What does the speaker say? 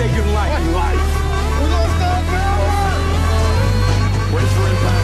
Forsaken Life. Life. We're gonna stop forever. Impact.